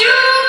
you!